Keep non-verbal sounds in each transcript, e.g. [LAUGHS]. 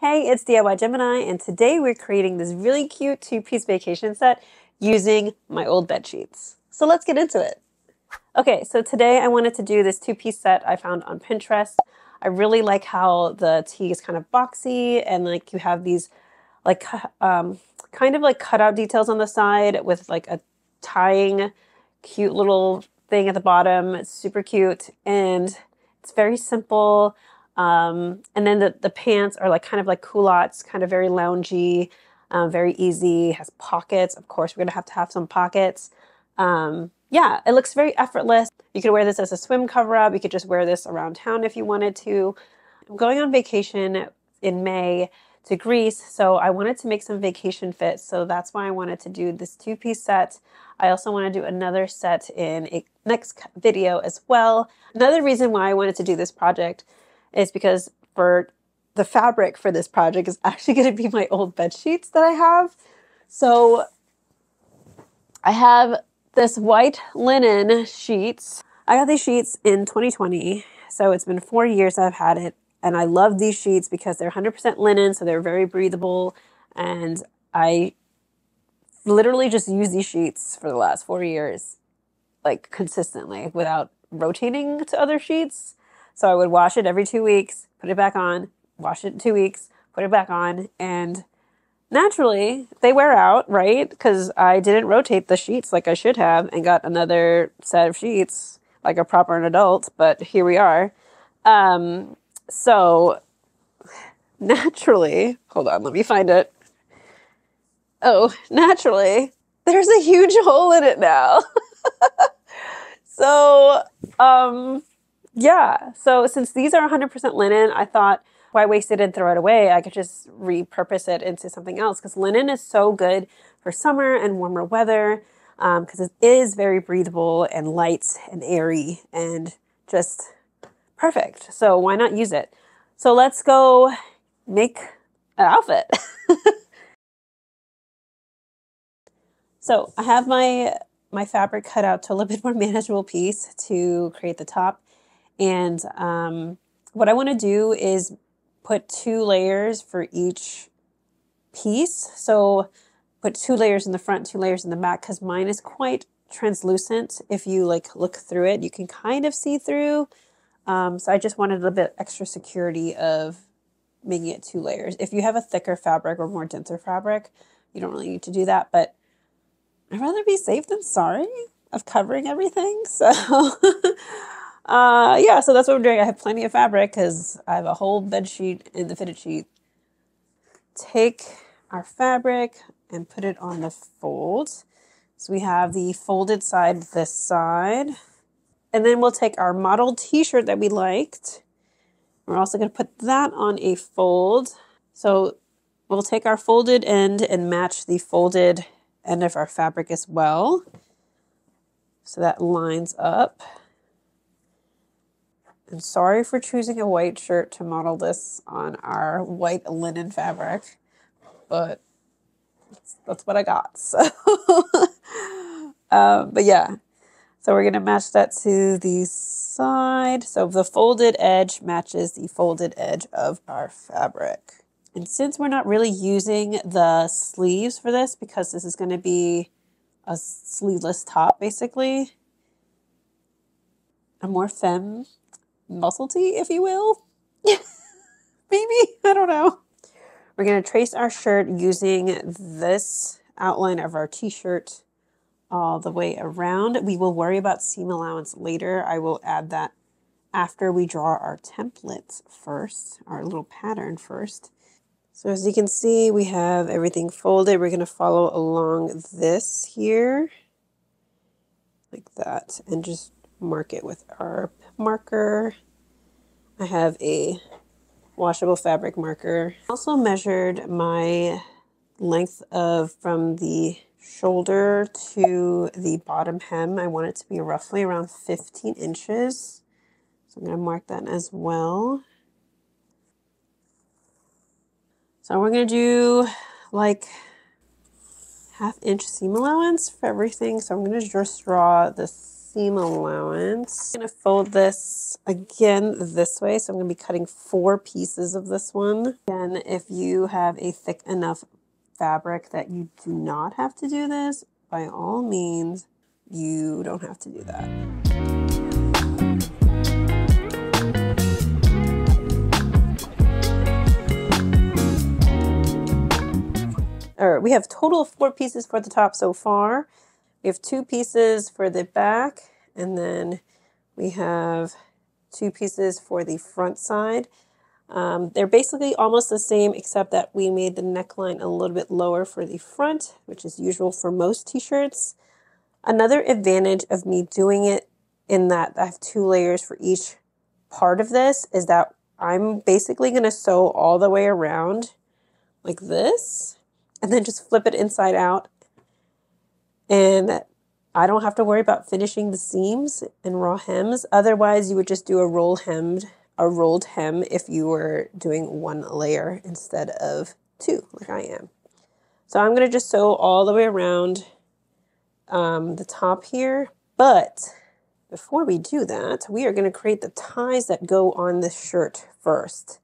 Hey, it's DIY Gemini, and today we're creating this really cute two-piece vacation set using my old bed sheets. So let's get into it. Okay, so today I wanted to do this two-piece set I found on Pinterest. I really like how the tee is kind of boxy and like you have these like um, kind of like cutout details on the side with like a tying cute little thing at the bottom. It's super cute and it's very simple. Um, and then the, the pants are like kind of like culottes, kind of very loungy, um, very easy, has pockets. Of course, we're gonna have to have some pockets. Um, yeah, it looks very effortless. You could wear this as a swim cover up. You could just wear this around town if you wanted to. I'm going on vacation in May to Greece, so I wanted to make some vacation fits. So that's why I wanted to do this two piece set. I also want to do another set in a next video as well. Another reason why I wanted to do this project is because for the fabric for this project is [LAUGHS] actually going to be my old bed sheets that I have. So I have this white linen sheets. I got these sheets in 2020. So it's been four years I've had it. And I love these sheets because they're 100% linen, so they're very breathable. And I literally just use these sheets for the last four years, like consistently without rotating to other sheets. So I would wash it every two weeks, put it back on, wash it in two weeks, put it back on, and naturally they wear out, right? Because I didn't rotate the sheets like I should have and got another set of sheets like a proper adult, but here we are. Um, so [SIGHS] naturally, hold on, let me find it. Oh, [LAUGHS] naturally, there's a huge hole in it now. [LAUGHS] so, um, yeah. So since these are 100% linen, I thought why waste it and throw it away? I could just repurpose it into something else because linen is so good for summer and warmer weather because um, it is very breathable and light and airy and just perfect. So why not use it? So let's go make an outfit. [LAUGHS] so I have my my fabric cut out to a little bit more [LAUGHS] manageable piece to create the top. And um, what I want to do is put two layers for each piece. So put two layers in the front, two layers in the back, because mine is quite translucent. If you like look through it, you can kind of see through. Um, so I just wanted a bit extra security of making it two layers. If you have a thicker fabric or more denser fabric, you don't really need to do that. But I'd rather be safe than sorry of covering everything. [LAUGHS] So Uh, yeah, so that's what we're doing. I have plenty of fabric because I have a whole bed sheet in the fitted sheet. Take our fabric and put it on the fold. So we have the folded side this side. And then we'll take our model t-shirt that we liked. We're also going to put that on a fold. So we'll take our folded end and match the folded end of our fabric as well. So that lines up. And sorry for choosing a white shirt to model this on our white linen fabric, but that's, what I got. [LAUGHS] So, um, but yeah, so we're to match that to the side. So the folded edge matches the folded edge of our fabric. And since we're not really using the sleeves for this, because this is to be a sleeveless top basically, a more femme muscle tee, if you will. [LAUGHS] Maybe, I don't know. We're going to trace our shirt using this outline of our t-shirt all the way around. We will worry about seam allowance later. I will add that after we draw our templates first, our little pattern first. So as you can see, we have everything folded. We're going to follow along this here, like that, and just mark it with our marker. I have a washable fabric marker. Also measured my length of from the shoulder to the bottom hem. I want it to be roughly around 15 inches. So I'm going to mark that as well. So we're going to do like half inch seam allowance for everything. So I'm going to just draw this seam allowance. I'm to fold this again this way. So I'm to be cutting four pieces of this one. And if you have a thick enough fabric that you do not have to do this, by all means, you don't have to do that. Or we have total of four pieces for the top so far. We have two pieces for the back, and then we have two pieces for the front side. Um, they're basically almost the same, except that we made the neckline a little bit lower for the front, which is usual for most t-shirts. Another advantage of me doing it in that I have two layers for each part of this is that I'm basically going to sew all the way around like this and then just flip it inside out and I don't have to worry about finishing the seams and raw hems. Otherwise, you would just do a roll hemmed, a rolled hem if you were doing one layer instead of two, like I am. So I'm going to just sew all the way around um, the top here. But before we do that, we are going to create the ties that go on this shirt first.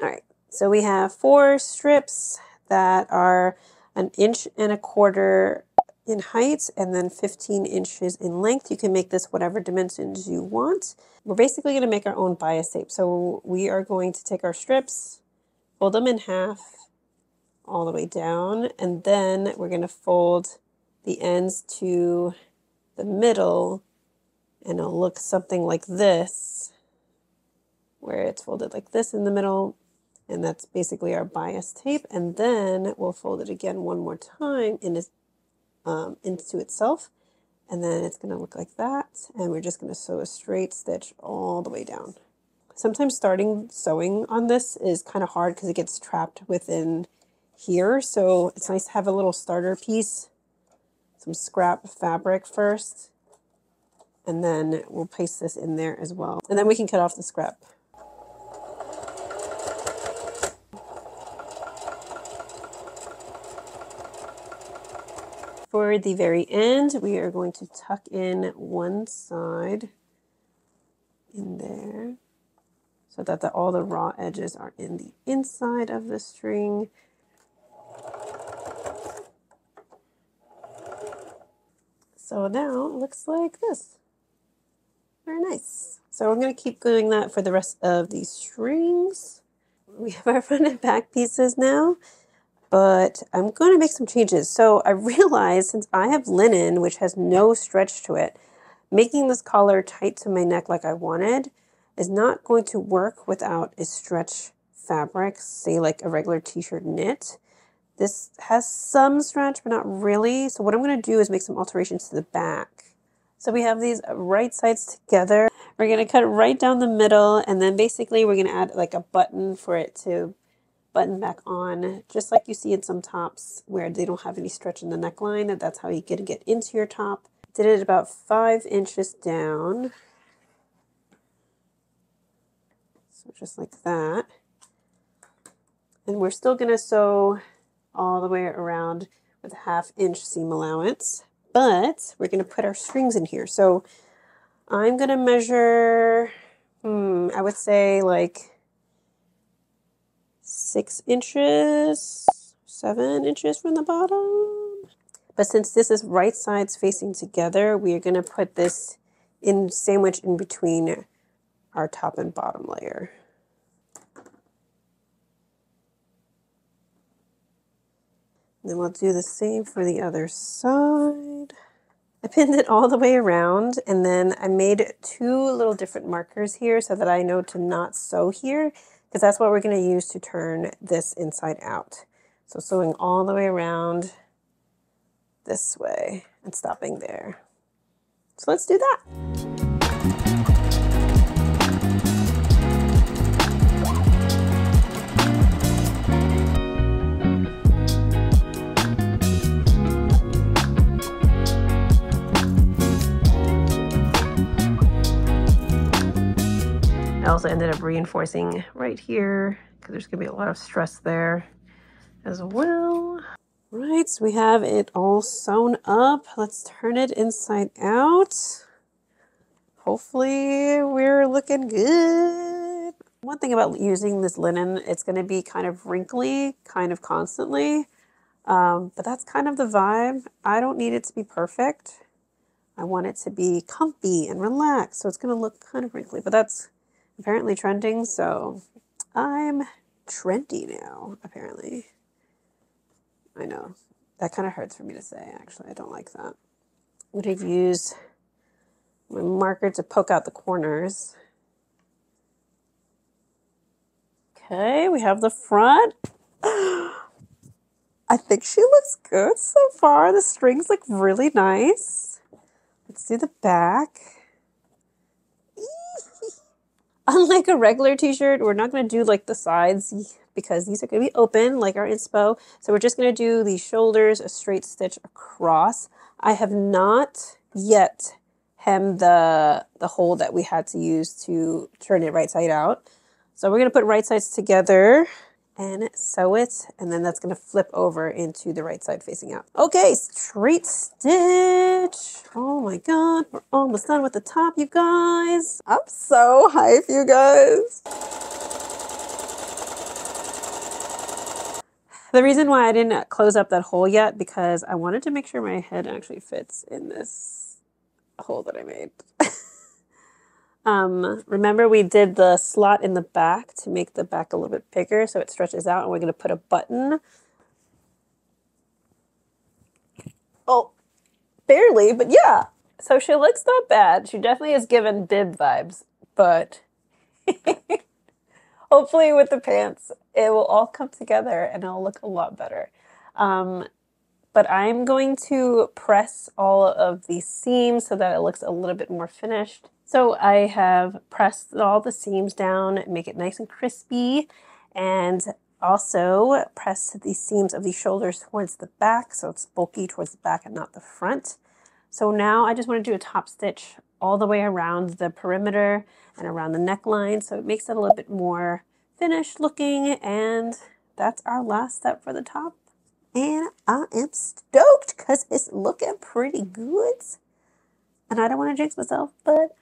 All right, so we have four strips that are an inch and a quarter in height and then 15 inches in length. You can make this whatever dimensions you want. We're basically going to make our own bias tape. So we are going to take our strips, fold them in half all the way down, and then we're going to fold the ends to the middle and it'll look something like this where it's folded like this in the middle and that's basically our bias tape and then we'll fold it again one more time in um, into itself and then it's going to look like that and we're just going to sew a straight stitch all the way down. Sometimes starting sewing on this is kind of hard because it gets trapped within here so it's nice to have a little starter piece, some scrap fabric first and then we'll place this in there as well and then we can cut off the scrap. For the very end, we are going to tuck in one side in there so that the, all the raw edges are in the inside of the string. So now it looks like this. Very nice. So I'm going to keep doing that for the rest of these strings. We have our front and back pieces now but I'm going to make some changes. So I [LAUGHS] realized since I have linen, which has no stretch to it, making this collar tight to my neck like I wanted is not going to work without a stretch fabric, say like a regular t-shirt knit. This has some stretch, but not really. So what I'm going to do is make some alterations to the back. So we have these right sides together. We're going to cut right down the middle, and then basically we're going to add like a button for it to button back on, just like you see in some tops where they don't have any stretch in the neckline. That's how you get get into your top. Did it about five inches down. So just like that. And we're still going to sew all the way around with a half inch seam allowance, but we're going to put our strings in here. So I'm going to measure, hmm, I would say like six inches, seven inches from the bottom. But since this is right sides facing together, we are going to put this in sandwich in between our top and bottom layer. then we'll do the same for the other side. I pinned it all the way around and then I made two little different markers here so that I know to not sew here because that's what we're going to use to turn this inside out. So sewing all the way around this way and stopping there. So let's do that. Ended up reinforcing right here because there's going to be a lot of stress there as well. Right, so we have it all sewn up. Let's turn it inside out. Hopefully we're looking good. One thing about using this linen, it's going to be kind of wrinkly, kind of constantly. Um, but that's kind of the vibe. I don't need it to be perfect. I want it to be comfy and relaxed. So it's going to look kind of wrinkly, but that's apparently trending. So I'm trendy now, apparently. I know. That kind of hurts for me to say, actually. I don't like that. I'm going to use my marker to poke out the corners. Okay, we have the front. [GASPS] I think she looks good so far. The strings look really nice. Let's do the back. Unlike a regular t-shirt, we're not going to do like the sides because these are going to be open like our inspo. So we're just going to do the shoulders, a straight stitch across. I have not yet hemmed the, the hole that we had to use to turn it right side out. So we're going to put right sides together and sew it and then that's going to flip over into the right side facing out. Okay, straight stitch. Oh my god, we're almost done with the top, you guys. I'm so hype, you guys. The reason why I didn't close up that hole yet because I wanted to make sure my head actually fits in this hole that I made. [LAUGHS] um, remember we did the slot in the back to make the back a little bit bigger so it stretches out and we're going to put a button. Oh, barely, but yeah. So she looks not bad. She definitely is given bib vibes, but [LAUGHS] hopefully with the pants, it will all come together and it'll look a lot better. Um, but I'm going to press all of the seams so that it looks a little bit more finished. So I have pressed all the seams down, make it nice and crispy, and also press the seams of the shoulders towards the back so it's bulky towards the back and not the front. So now I just want to do a top stitch all the way around the perimeter and around the neckline so it makes it a little bit more finished looking and that's our last step for the top. And I am stoked because it's looking pretty good. And I don't want to jinx myself, but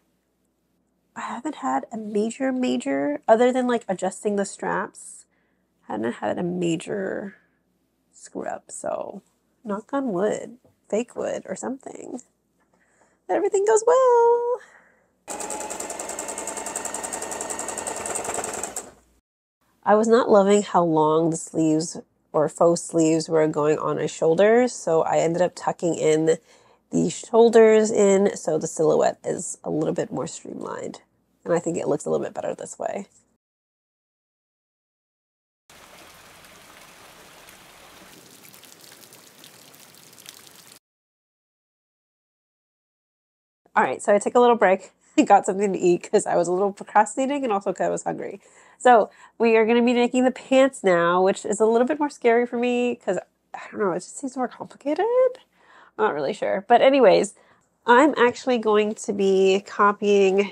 I haven't had a major, major, other than like adjusting the straps, I haven't had a major screw up. So knock on wood, fake wood or something, everything goes well. I was not loving how long the sleeves or faux sleeves were going on my shoulders. So I ended up tucking in the shoulders in so the silhouette is a little bit more streamlined. And I think it looks a little bit better this way. All right, so I took a little break [LAUGHS] and got something to eat because I was a little procrastinating and also because I was hungry. So we are going to be making the pants now, which is a little bit more scary for me because I don't know, it just seems more complicated. Not really sure. But anyways, I'm actually going to be copying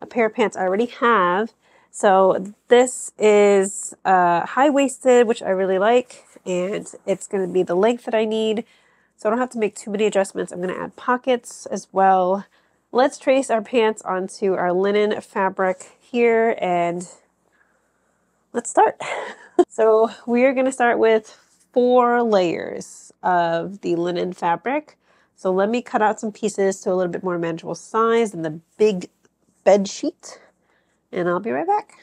a pair of pants I already have. So this is uh, high-waisted, which I really like, and it's going to be the length that I need. So I don't have to make too many adjustments. I'm going to add pockets as well. Let's trace our pants onto our linen fabric here and let's start. [LAUGHS] so we are going to start with four layers of the linen fabric. So let me cut out some pieces to a little bit more manageable size than the big bed sheet and I'll be right back.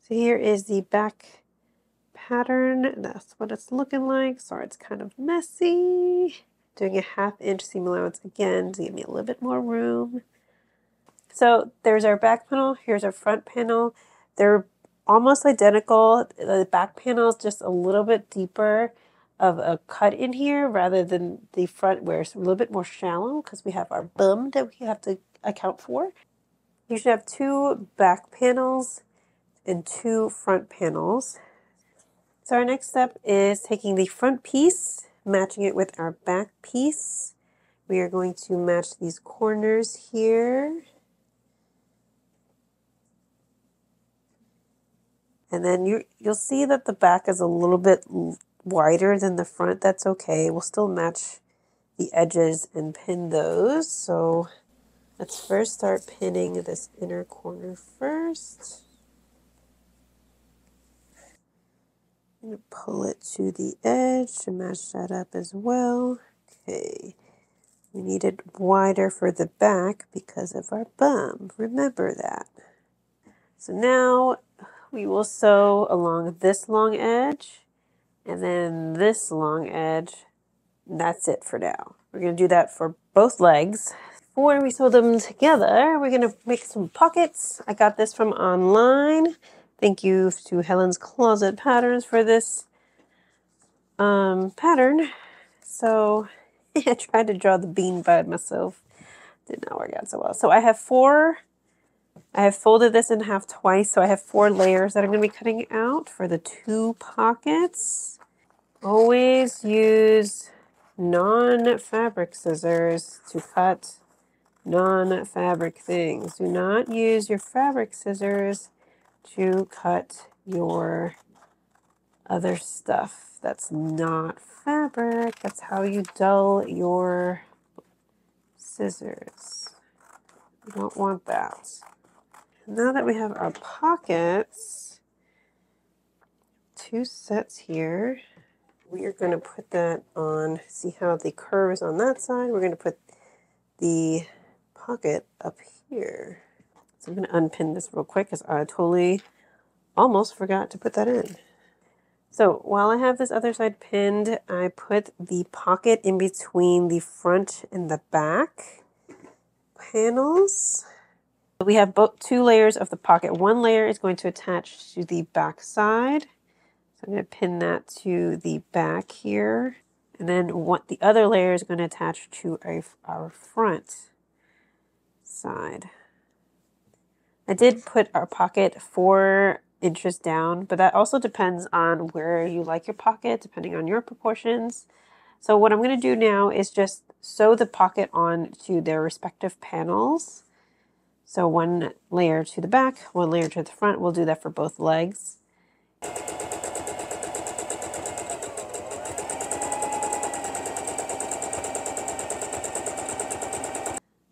So here is the back pattern. That's what it's looking like. Sorry, it's kind of messy. Doing a half inch seam allowance again to give me a little bit more room. So there's our back panel. Here's our front panel. They're almost identical. The back panel is just a little bit deeper of a cut in here rather than the front where it's a little bit more shallow because we have our bum that we have to account for. You should have two back panels and two front panels. So our next step is taking the front piece, matching it with our back piece. We are going to match these corners here And then you, you'll see that the back is a little bit wider than the front. That's okay. We'll still match the edges and pin those. So let's first start pinning this inner corner first. I'm going to pull it to the edge to match that up as well. Okay. We need it wider for the back because of our bum. Remember that. So now we will sew along this long edge and then this long edge. That's it for now. We're going to do that for both legs. Before we sew them together, we're going to make some pockets. I got this from online. Thank you to Helen's Closet Patterns for this um, pattern. So [LAUGHS] I tried to draw the bean bud myself. Did not work out so well. So I have four, I have folded this in half twice. So I have four layers that I'm going to be cutting out for the two pockets. Always use non-fabric scissors to cut non-fabric things. Do not use your fabric scissors to cut your other stuff that's not fabric. That's how you dull your scissors. You don't want that. Now that we have our pockets, two sets here, we are going to put that on, see how the curve is on that side. We're going to put the pocket up here. So I'm going to unpin this real quick because I totally almost forgot to put that in. So while I have this other side pinned, I put the pocket in between the front and the back panels. So we have both two layers of the pocket. One layer is going to attach to the back side. So I'm going to pin that to the back here. And then what the other layer is going to attach to our, our front side. I did put our pocket four inches down, but that also depends on where you like your pocket, depending on your proportions. So what I'm going to do now is just sew the pocket on to their respective panels. So one layer to the back, one layer to the front. We'll do that for both legs.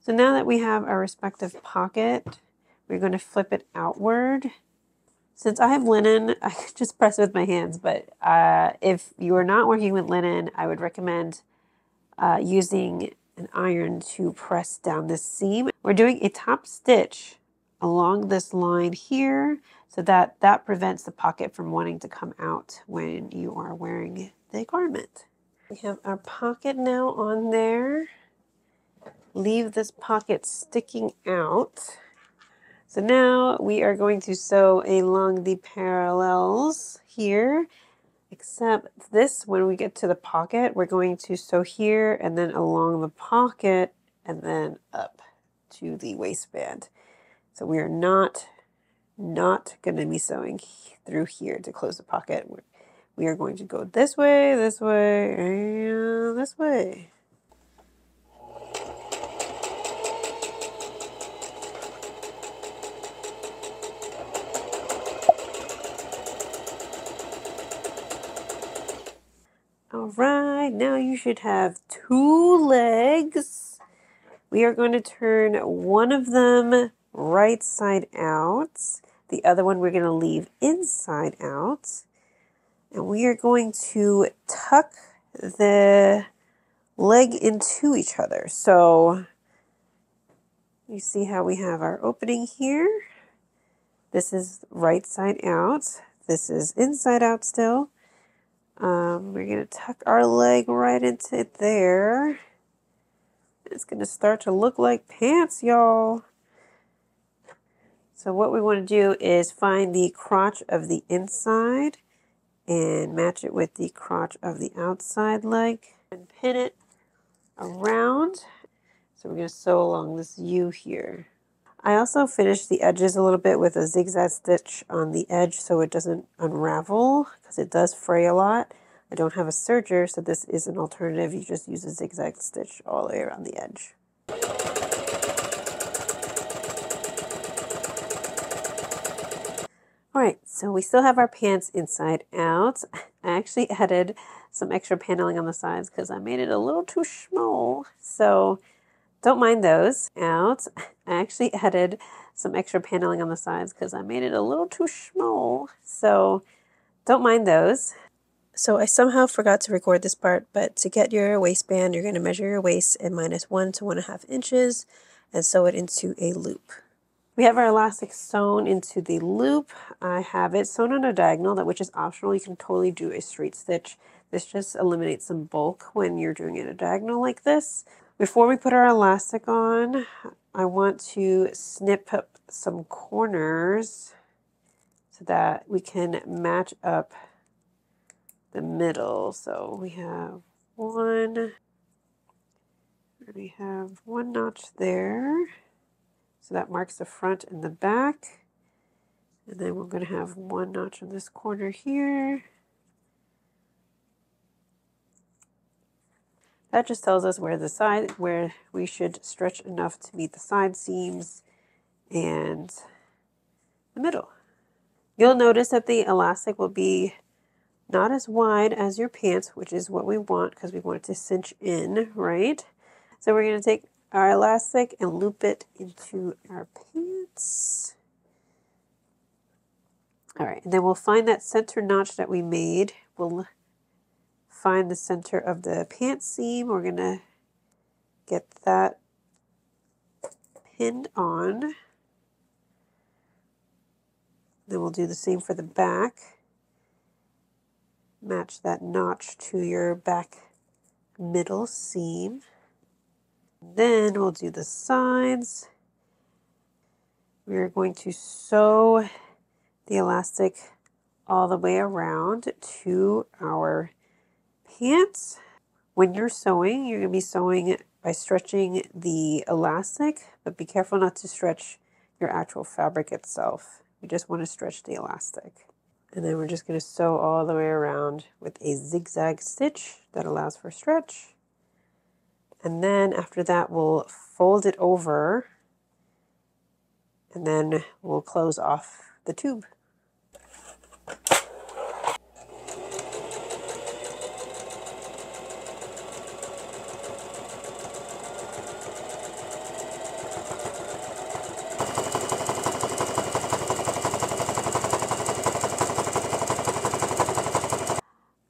So now that we have our respective pocket, we're going to flip it outward. Since I have linen, [LAUGHS] I just press with my hands, but uh, if you are not working with linen, I would recommend uh, using an iron to press down this seam. We're doing a top stitch along this line here so that that prevents the pocket from wanting to come out when you are wearing the garment. We have our pocket now on there. Leave this pocket sticking out. So now we are going to sew along the parallels here, except this, when we get to the pocket, we're going to sew here and then along the pocket and then up to the waistband. So we are not, not going to be sewing through here to close the pocket. We are going to go this way, this way, and this way. Right, now you should have two legs. We are going to turn one of them right side out. The other one we're going to leave inside out. And we are going to tuck the leg into each other. So you see how we have our opening here. This is right side out. This is inside out still. Um, we're going to tuck our leg right into there. It's going to start to look like pants, y'all. So what we want to do is find the crotch of the inside and match it with the crotch of the outside leg and pin it around. So we're going to sew along this U here. I also finished the edges a little bit with a zigzag stitch on the edge so it doesn't unravel because it does fray a lot. I don't have a serger, so this is an alternative. You just use a zigzag stitch all the way around the edge. All right, So we still have our pants inside out. [LAUGHS] I actually added some extra paneling on the sides because I made it a little too small. So don't mind those out. [LAUGHS] I actually [LAUGHS] added some extra paneling on the sides because I made it a little too small. So don't mind those. So I somehow forgot to record this part, but to get your waistband, you're going to measure your waist in minus one to one and a half inches and sew it into a loop. We have our elastic sewn into the loop. I have it sewn on a diagonal, that which is optional. You can totally do a straight stitch. This just eliminates some bulk when you're doing it a diagonal like this. Before we put our elastic on, I want to snip up some corners so that we can match up the middle. So we have one, we have one notch there. So that marks the front and the back. And then we're going to have one notch in this corner here. That just tells us where the side, where we should stretch enough to meet the side seams and the middle. You'll notice that the elastic will be not as wide as your pants, which is what we want because we want it to cinch in, right? So we're going to take our elastic and loop it into our pants. All right, and then we'll find that center notch that we made. We'll find the center of the pant seam. We're going to get that pinned on. Then we'll do the same for the back. Match that notch to your back middle seam. Then we'll do the sides. We're going to sew the elastic all the way around to our pants. When you're sewing, you're going to be sewing by stretching the elastic, but be careful not to stretch your actual fabric itself. You just want to stretch the elastic. And then we're just going to sew all the way around with a zigzag stitch that allows for stretch. And then after that, we'll fold it over and then we'll close off the tube.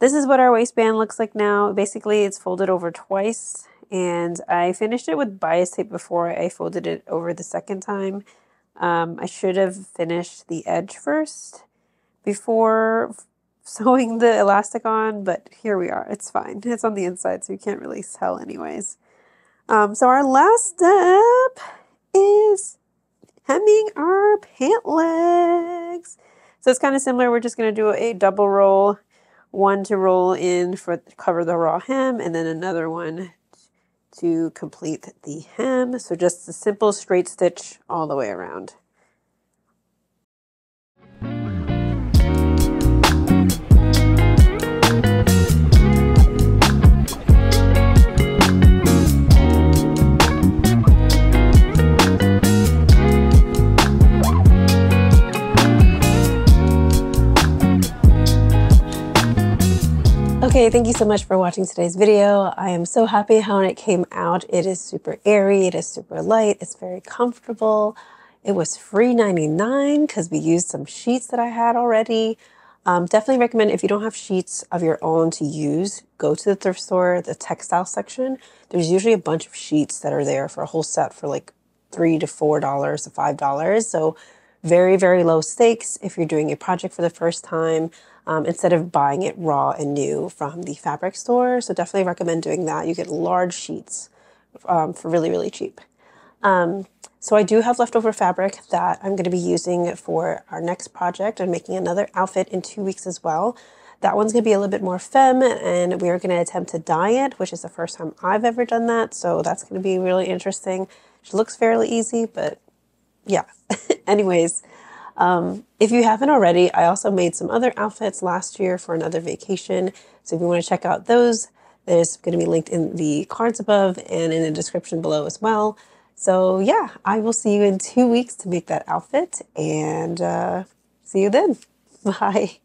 This is what our waistband looks like now. Basically, it's folded over twice and I finished it with bias tape before I folded it over the second time. Um, I should have finished the edge first before [LAUGHS] sewing the elastic on, but here we are. It's fine. It's on the inside, so you can't really tell anyways. Um, so our last step is hemming our pant legs. So it's kind of similar. We're just going to do a double roll, one to roll in for cover the raw hem, and then another one to complete the hem. So just a simple straight stitch all the way around. Okay, thank you so much for watching today's video. I am so happy how it came out. It is super airy, it is super light, it's very comfortable. It was free 99 because we used some sheets that I had already. Um, definitely recommend if you don't have sheets of your own to use, go to the thrift store, the textile section. There's usually a bunch of sheets that are there for a whole set for like three to four dollars to five dollars. So very, very low stakes if you're doing a project for the first time um, instead of buying it raw and new from the fabric store. So definitely recommend doing that. You get large sheets um, for really, really cheap. Um, so I do have leftover fabric that I'm going to be using for our next project. I'm making another outfit in two weeks as well. That one's going to be a little bit more femme and we are going to attempt to dye it, which is the first time I've ever done that. So that's going to be really interesting. It looks fairly easy, but yeah. [LAUGHS] Anyways, um, if you haven't already, I also made some other outfits last year for another vacation. So if you want to check out those, there's going to be linked in the cards above and in the description below as well. So yeah, I will see you in two weeks to make that outfit and uh, see you then. [LAUGHS] Bye.